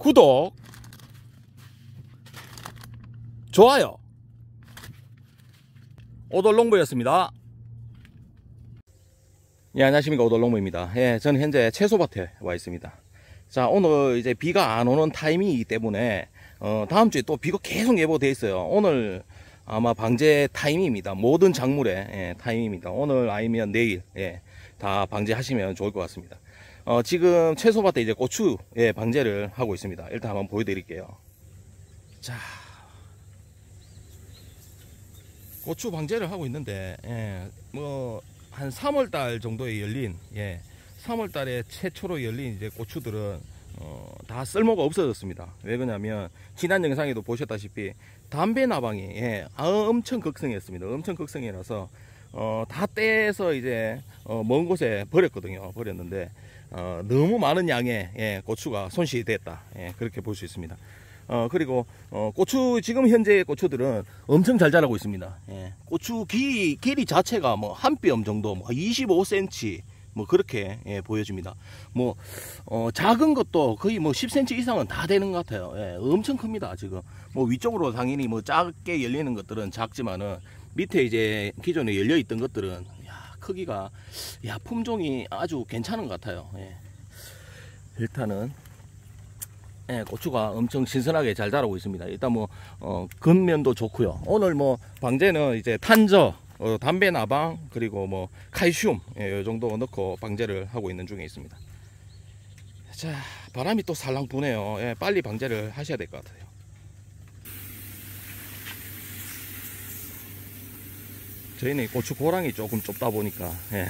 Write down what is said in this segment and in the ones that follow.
구독, 좋아요. 오돌롱보였습니다. 예, 안녕하십니까. 오돌롱보입니다. 예, 저는 현재 채소밭에 와 있습니다. 자, 오늘 이제 비가 안 오는 타이밍이기 때문에, 어, 다음 주에 또 비가 계속 예보되어 있어요. 오늘 아마 방제 타임입니다. 모든 작물의 예, 타임입니다. 오늘 아니면 내일, 예, 다 방제하시면 좋을 것 같습니다. 어, 지금 채소밭에 이제 고추 예, 방제를 하고 있습니다. 일단 한번 보여드릴게요. 자, 고추 방제를 하고 있는데, 예, 뭐, 한 3월달 정도에 열린, 예, 3월달에 최초로 열린 이제 고추들은, 어, 다 쓸모가 없어졌습니다. 왜 그러냐면, 지난 영상에도 보셨다시피, 담배 나방이, 예, 아, 엄청 극성했습니다. 엄청 극성이라서, 어, 다 떼서 이제, 어, 먼 곳에 버렸거든요. 버렸는데, 어, 너무 많은 양의 예, 고추가 손실이 됐다. 예, 그렇게 볼 수 있습니다. 어, 그리고, 어, 고추, 지금 현재 고추들은 엄청 잘 자라고 있습니다. 예, 고추 기, 길이 자체가 뭐 한 뼘 정도, 뭐 25cm, 뭐 그렇게 예, 보여집니다. 뭐 어, 작은 것도 거의 뭐 10cm 이상은 다 되는 것 같아요. 예, 엄청 큽니다. 지금 뭐 위쪽으로 당연히 뭐 작게 열리는 것들은 작지만은 밑에 이제 기존에 열려 있던 것들은 크기가 야 품종이 아주 괜찮은 것 같아요. 예. 일단은 예, 고추가 엄청 신선하게 잘 자라고 있습니다. 일단 뭐 어, 겉면도 좋고요. 오늘 뭐 방제는 이제 탄저, 어, 담배 나방 그리고 뭐 칼슘 예, 이 정도 넣고 방제를 하고 있는 중에 있습니다. 자 바람이 또 살랑 부네요. 예, 빨리 방제를 하셔야 될 것 같아요. 저희는 고추 고랑이 조금 좁다 보니까 예.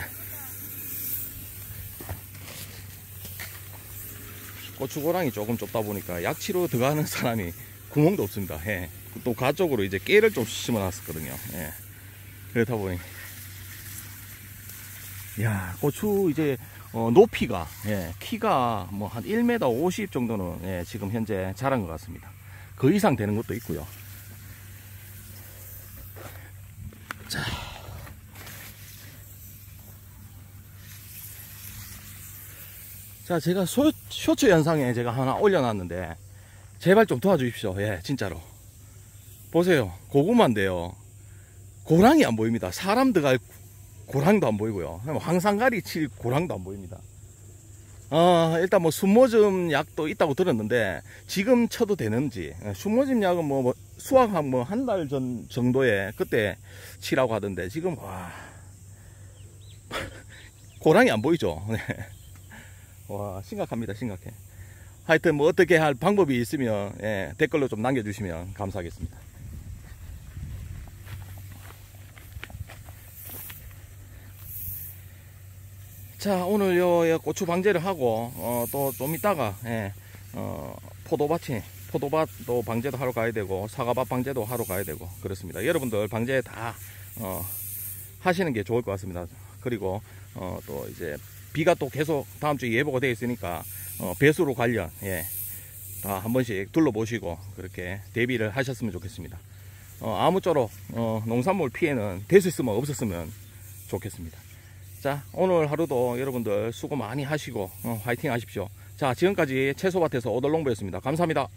고추 고랑이 조금 좁다 보니까 약치로 들어가는 사람이 구멍도 없습니다. 예. 또 가쪽으로 이제 깨를 좀 심어놨었거든요. 예. 그렇다 보니 야 고추 이제 어, 높이가 예, 키가 뭐 한 1m 50 정도는 예, 지금 현재 자란 것 같습니다. 그 이상 되는 것도 있고요. 자, 제가 소, 쇼츠 영상에 제가 하나 올려놨는데, 제발 좀 도와주십시오. 예, 진짜로. 보세요. 고구마인데요. 고랑이 안 보입니다. 사람 들어갈 고랑도 안 보이고요. 황산가리 칠 고랑도 안 보입니다. 어, 일단 뭐 순모즘 약도 있다고 들었는데 지금 쳐도 되는지 예, 순모즘 약은 뭐, 뭐 수확한 뭐 한 달 전 정도에 그때 치라고 하던데 지금 와 고랑이 안 보이죠 네. 와 심각합니다 심각해. 하여튼 뭐 어떻게 할 방법이 있으면 예, 댓글로 좀 남겨주시면 감사하겠습니다. 자 오늘 요, 고추 방제를 하고 어, 또좀 이따가 예, 어, 포도밭이 포도밭도 방제도 하러 가야 되고 사과밭 방제도 하러 가야 되고 그렇습니다. 여러분들 방제 다 어, 하시는 게 좋을 것 같습니다. 그리고 어, 또 이제 비가 또 계속 다음 주에 예보가 되어 있으니까 어, 배수로 관련 예, 다 한 번씩 둘러보시고 그렇게 대비를 하셨으면 좋겠습니다. 어, 아무쪼록 어, 농산물 피해는 될 수 있으면 없었으면 좋겠습니다. 자 오늘 하루도 여러분들 수고 많이 하시고 어, 화이팅 하십시오. 자 지금까지 채소밭에서 오돌롱보였습니다. 감사합니다